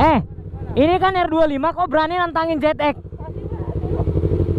Eh, ini kan R25 kok berani nantangin ZX?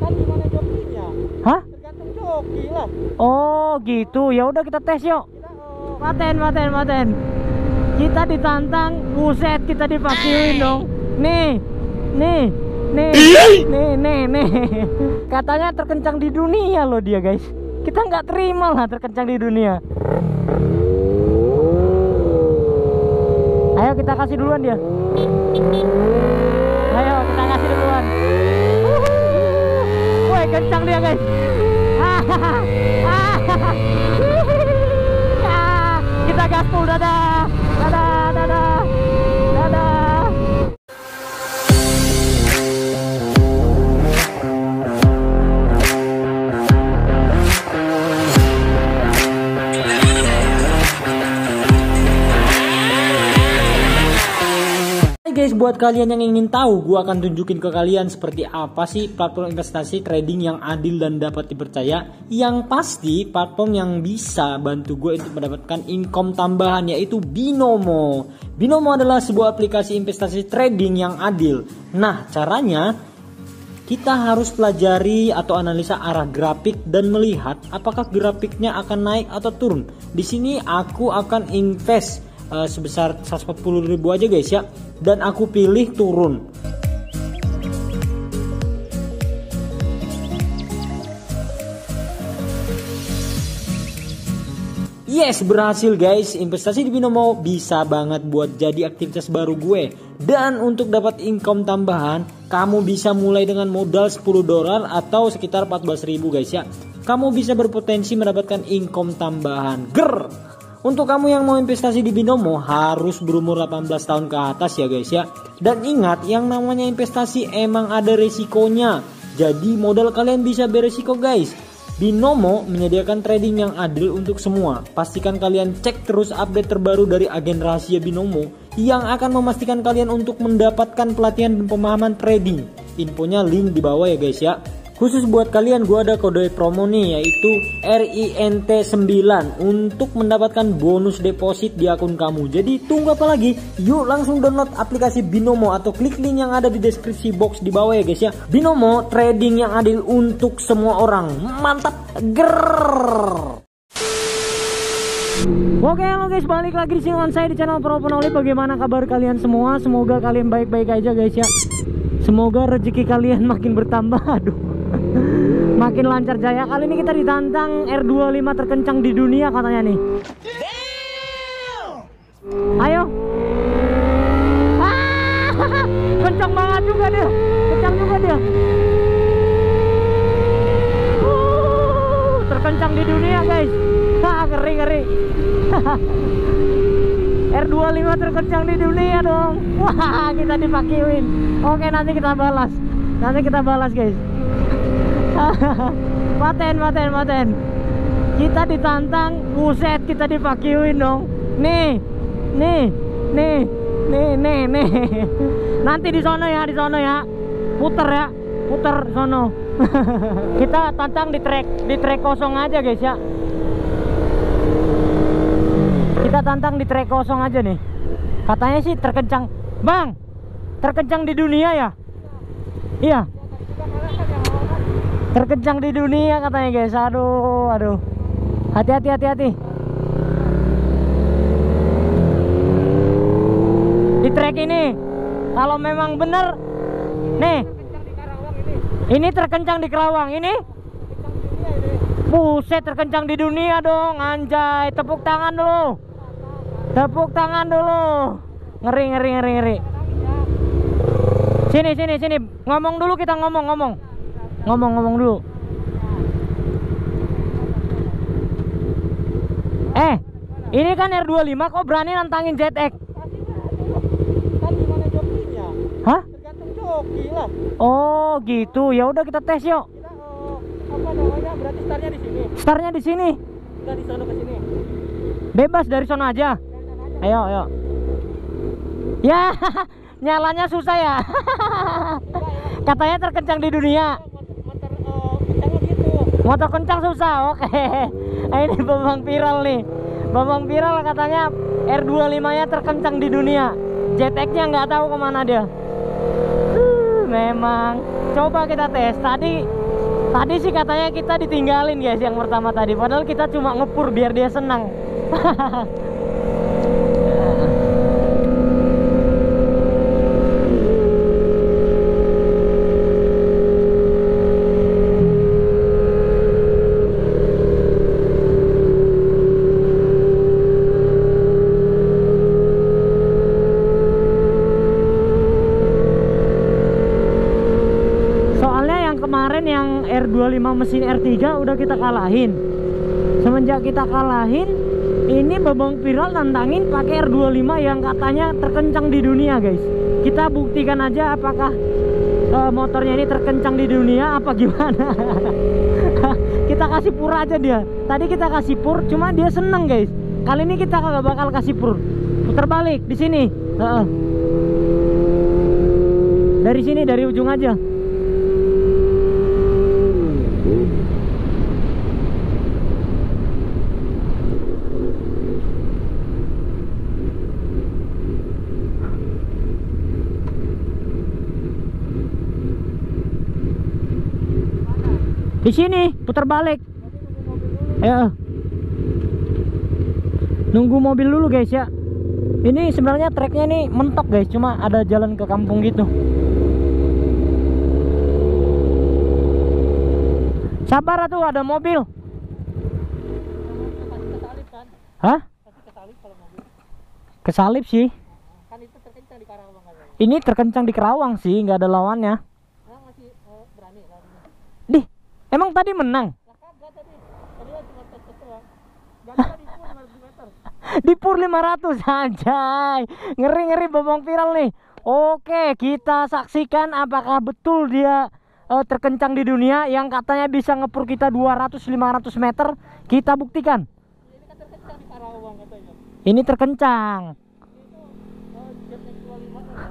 Kan gimana jokinya? Hah? Tergantung joki lah. Oh, gitu. Ya udah kita tes yuk. Kita oh, Paten, paten, paten. Kita ditantang, buset kita dipakiin dong. Nih, nih, nih, nih, nih, nih. Katanya terkencang di dunia loh dia guys. Kita nggak terima lah terkencang di dunia. Ayo kita kasih duluan dia. Ayo kita kasih duluan. Woi kencang dia guys. Ah, kita gaspol. Dadah, dadah. Dadah. Guys, buat kalian yang ingin tahu, gua akan tunjukin ke kalian seperti apa sih platform investasi trading yang adil dan dapat dipercaya. Yang pasti, platform yang bisa bantu gue untuk mendapatkan income tambahan yaitu Binomo. Binomo adalah sebuah aplikasi investasi trading yang adil. Nah, caranya kita harus pelajari atau analisa arah grafik dan melihat apakah grafiknya akan naik atau turun. Di sini aku akan invest eh, sebesar 140.000 aja guys ya dan aku pilih turun. Yes, berhasil guys. Investasi di Binomo bisa banget buat jadi aktivitas baru gue. Dan untuk dapat income tambahan, kamu bisa mulai dengan modal 10 dolar atau sekitar 14.000 guys ya. Kamu bisa berpotensi mendapatkan income tambahan. Ger. Untuk kamu yang mau investasi di Binomo harus berumur 18 tahun ke atas ya guys ya. Dan ingat yang namanya investasi emang ada resikonya. Jadi modal kalian bisa beresiko guys. Binomo menyediakan trading yang adil untuk semua. Pastikan kalian cek terus update terbaru dari agen rahasia Binomo yang akan memastikan kalian untuk mendapatkan pelatihan dan pemahaman trading. Infonya link di bawah ya guys ya. Khusus buat kalian gua ada kode promo nih yaitu RINT9 untuk mendapatkan bonus deposit di akun kamu. Jadi tunggu apa lagi? Yuk langsung download aplikasi Binomo atau klik link yang ada di deskripsi box di bawah ya guys ya. Binomo trading yang adil untuk semua orang. Mantap. Ger. Oke halo guys balik lagi di dengan saya di channel Pro Penoli Bagaimana kabar kalian semua Semoga kalian baik-baik aja guys ya Semoga rezeki kalian makin bertambah Aduh Makin lancar jaya. Kali ini kita ditantang R25 terkencang di dunia katanya nih. Ayo. Ah, Kencang banget juga dia. Kencang juga dia. Uh, Terkencang di dunia guys. Hah, ngeri ngeri. R25 terkencang di dunia dong. Wah kita dipakiwin Oke nanti kita balas. Nanti kita balas guys Paten paten paten Kita ditantang Buset kita dipakiwin dong. Nih Nih Nih Nih nih nih. Nanti di sono ya di sono ya. Puter ya Puter sono. Kita tantang di trek Di trek kosong aja guys ya. Kita tantang di trek kosong aja nih. Katanya sih terkencang. Bang terkencang di dunia ya? Iya terkencang di dunia katanya guys. Aduh aduh. Hati-hati hati-hati. Di trek ini kalau memang bener nih. Ini terkencang di Kerawang ini. Buset terkencang di dunia dong Anjay. Tepuk tangan dulu. Tepuk tangan dulu. Ngeri ngeri ngeri ngeri. Sini sini sini. Ngomong dulu kita ngomong ngomong Ngomong ngomong dulu Eh Ini kan R25 kok berani nantangin ZX kan gimana jokinya? Hah? Tergantung joki lah. Oh gitu ya udah kita tes yuk Kita apa namanya? Berarti startnya di sini. Startnya di sini di sana ke sini. Bebas dari sana aja Ayo ayo Ya nyalanya susah ya Katanya terkencang di dunia Motor oh, kencangnya gitu. Motor kencang susah oke Nah, Ini bambang viral nih Bambang viral katanya R25 nya terkencang di dunia JTX-nya nggak tahu ke mana dia. Uh, memang. Coba kita tes. Tadi tadi sih katanya kita ditinggalin guys yang pertama tadi. Padahal kita cuma ngepur biar dia senang. Soalnya yang kemarin yang R25 mesin R3 udah kita kalahin. Semenjak kita kalahin, ini Babang Viral nantangin pakai R25 yang katanya terkencang di dunia, guys. Kita buktikan aja apakah eh, motornya ini terkencang di dunia apa gimana. kita kasih pur aja dia. Tadi kita kasih pur, cuma dia seneng, guys. Kali ini kita kagak bakal kasih pur. Putar balik di sini. Heeh. Dari sini dari ujung aja. Di sini, putar balik. Ya. Nunggu mobil dulu guys ya. Ini sebenarnya treknya nih mentok guys, cuma ada jalan ke kampung gitu. Sabar tuh ada mobil. Kesalip kan? Hah? Kesalip kalau mobil. Kesalip sih. Kan itu terkencang di Karawang kan. Ini terkencang di Kerawang sih, nggak ada lawannya. Nah, masih eh, berani larinya. Dih, emang tadi menang? Lah kagak tadi. Tadi kan cuma tes tes doang. Jadi tadi pun 500 meter. Di Pur 500 anjay. Ngeri-ngeri bobong viral nih. Oke, kita saksikan apakah betul dia eh, terkencang di dunia yang katanya bisa ngepur kita 200 500 meter. Kita buktikan. Ini kan terkencang di Karawang katanya. Ini terkencang. Itu oh, jet yang 25 ya.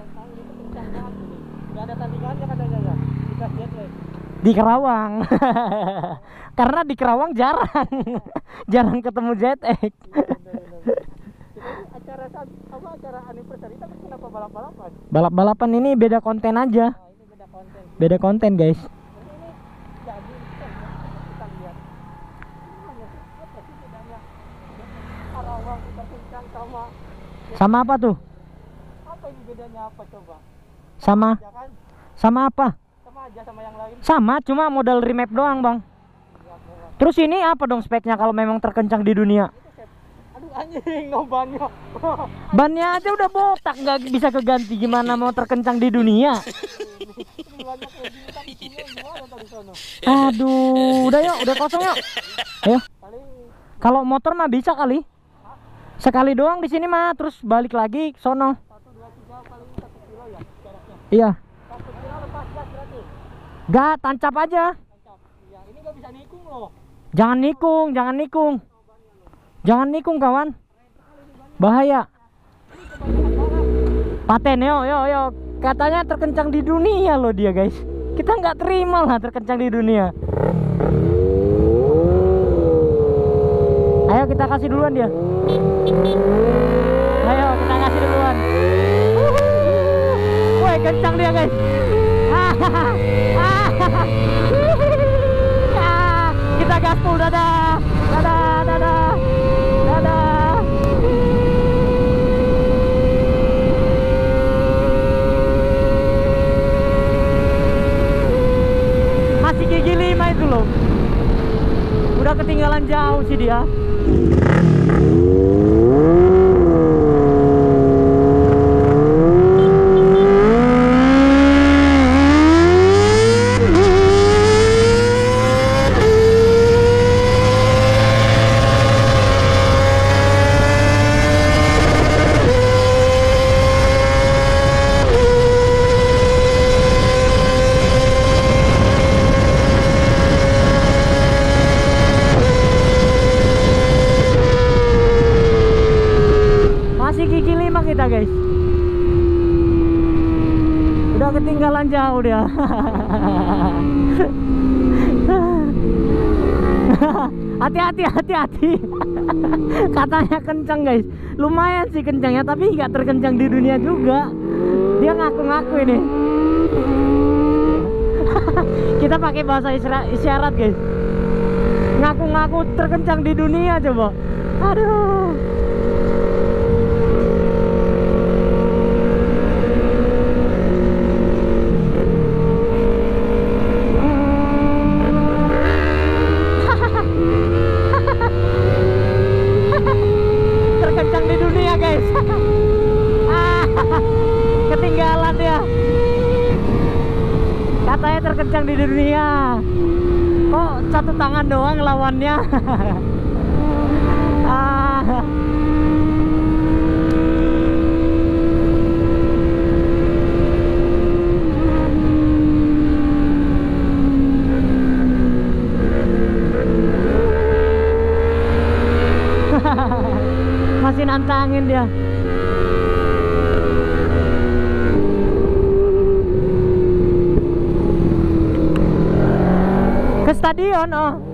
Yang tahu itu kencang banget ini. Gak ada tandingannya katanya ya. Kita jet lag. Di Kerawang. Karena di Kerawang jarang. jarang ketemu JTX. acara san- apa acara anniversary tapi kenapa balap-balapan? Balap-balapan ini beda konten aja. Nah, ini beda konten. Beda konten, guys. Sama apa tuh? apa ini bedanya apa coba? Sama Ya kan? sama apa? Sama aja sama yang lain. Sama, cuma modal remap doang, Bang. Ya. Terus ini apa dong speknya kalau memang terkencang di dunia? Aduh anjing nombannya. Bannya aja udah botak, nggak bisa keganti. Gimana mau terkencang di dunia? Sono? Aduh, udah yuk, udah kosong yuk. Ayo, kalau motor mah bisa kali. Sekali doang di sini mah, terus balik lagi sono. satu dua tiga paling satu kilo ya jaraknya. Iya, Satu kilo lepas gas berarti. Gak tancap aja. Jangan nikung, jangan nikung. Jangan nikung kawan. Bahaya. Paten yo yo yo. Katanya terkencang di dunia loh dia guys. Kita nggak terima lah terkencang di dunia. Ayo kita kasih duluan dia. Ayo kita kasih duluan. Woi kencang dia guys. Ah, kita gaspol dadah. Dadah dadah. Dadah. Masih gigi lima itu loh. Udah ketinggalan jauh sih dia. Masih gigi lima kita guys. Udah ketinggalan jauh dia. hati-hati hati-hati. Katanya kencang guys. Lumayan sih kencangnya tapi nggak terkencang di dunia juga. Dia ngaku-ngaku ini. Kita pakai bahasa isyarat guys. Ngaku-ngaku terkencang di dunia coba. Aduh terkencang di dunia guys Ah, ketinggalan dia katanya terkencang di dunia kok satu tangan doang lawannya ah masih nantangin dia. Ke stadion oh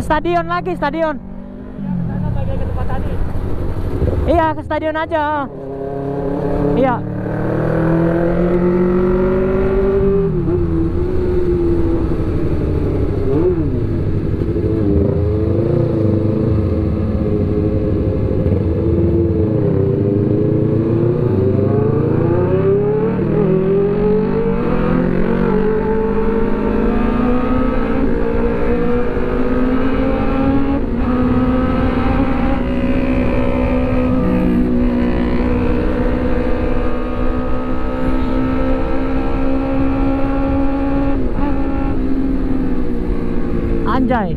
ke stadion lagi stadion. Iya ke stadion aja oh. iya anjay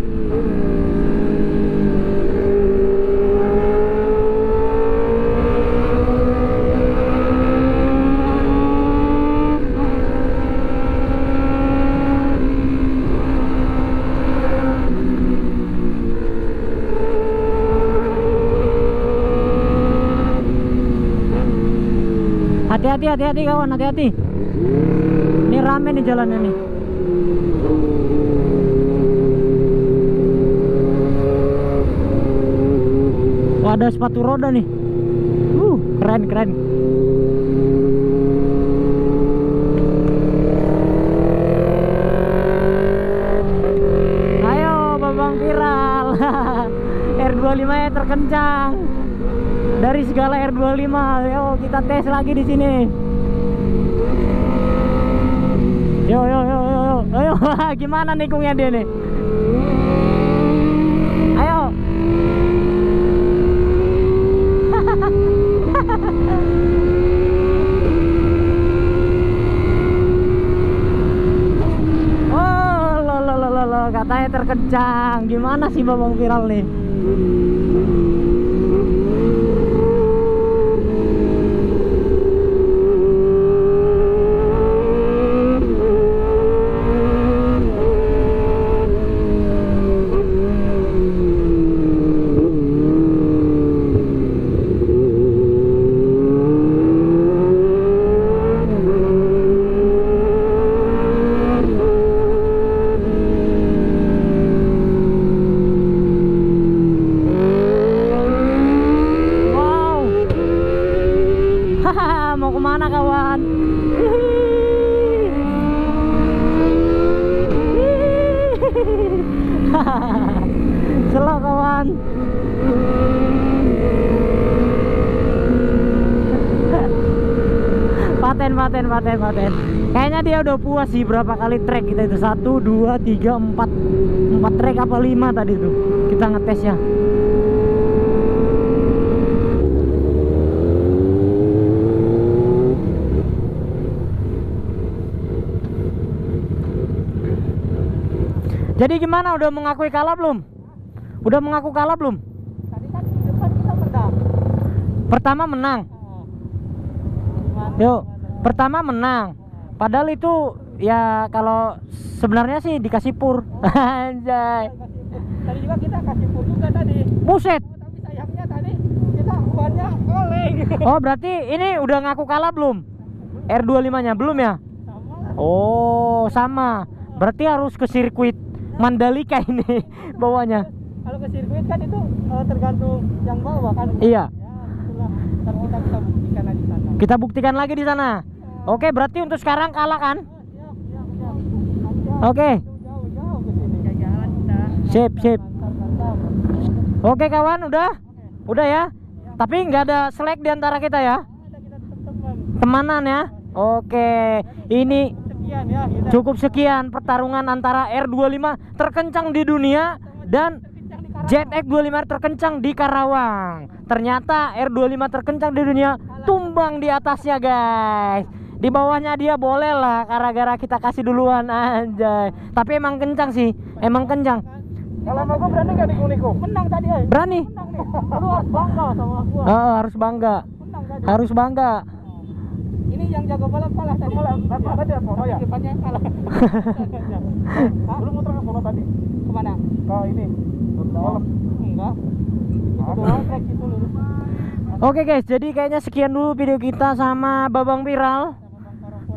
Hati-hati, hati-hati kawan, hati-hati. Ini rame nih jalannya nih. Wah, ada sepatu roda nih. Uh, keren keren. Ayo, Babang viral. R25 nya terkencang. Dari segala R25. Yo, kita tes lagi di sini. Yo yo yo yo yo. Ayo, gimana nikungnya dia nih? Ayo. Oh, lo katanya terkencang. Gimana sih babang viral nih? Wow. Hahaha, mau ke mana kawan? Slow kawan. paten paten paten paten. Kayaknya dia udah puas sih berapa kali trek kita itu. Satu dua tiga empat. Empat trek apa lima tadi tuh? Kita ngetesnya Jadi gimana? Udah mengakui kalah belum? Udah mengaku kalah belum? Tadi kan di depan kita menang. Pertama menang. Oh. Yuk, pertama menang. Padahal itu ya kalau sebenarnya sih dikasih pur. Anjay. Kasih pur. Tadi juga kita kasih pur juga tadi. Buset. Oh, tapi sayangnya tadi kita bannya oleng. Oh, berarti ini udah ngaku kalah belum? R25-nya belum ya? Sama. Oh, sama. Berarti harus ke sirkuit Mandalika ini bawahnya. Kalau ke sirkuit kan itu eh, tergantung yang bawa kan. Iya. Ya. Ntar kita bisa buktikan lagi sana. Kita buktikan lagi di sana. Oke, berarti untuk sekarang kalah kan? Siap. Oke. Jauh, jauh jalan. Sip, sip. Oke kawan, udah? Udah ya? Tapi nggak ada selek di antara kita ya? Ada kita teman. Temanan ya? Oke. Ini Sekian ya kita. cukup sekian pertarungan antara R25 terkencang di dunia dan ZX25 terkencang di Karawang. Ternyata R25 terkencang di dunia tumbang di atasnya, guys. Di bawahnya dia boleh lah gara-gara kita kasih duluan anjay. Tapi emang kencang sih, emang kencang. Kalau sama gua berani gak Niko? Menang tadi ya. Berani? Menang nih. Lu harus bangga sama gua. Harus bangga. Menang tadi. Harus bangga. Ini yang jago balap kalah tadi. Balap, balap tadi apa ya? Depannya yang kalah. Hah? Lu muter ke sono tadi? Ke mana? Ke ini. Balap. Enggak. Itu doang trek itu lurus. Oke guys, jadi kayaknya sekian dulu video kita sama Babang Viral.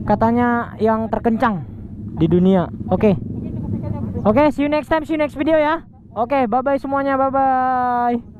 Katanya yang terkencang di dunia. Oke. Bro. Oke, see you next time, see you next video ya. Oke, bye bye semuanya, bye bye.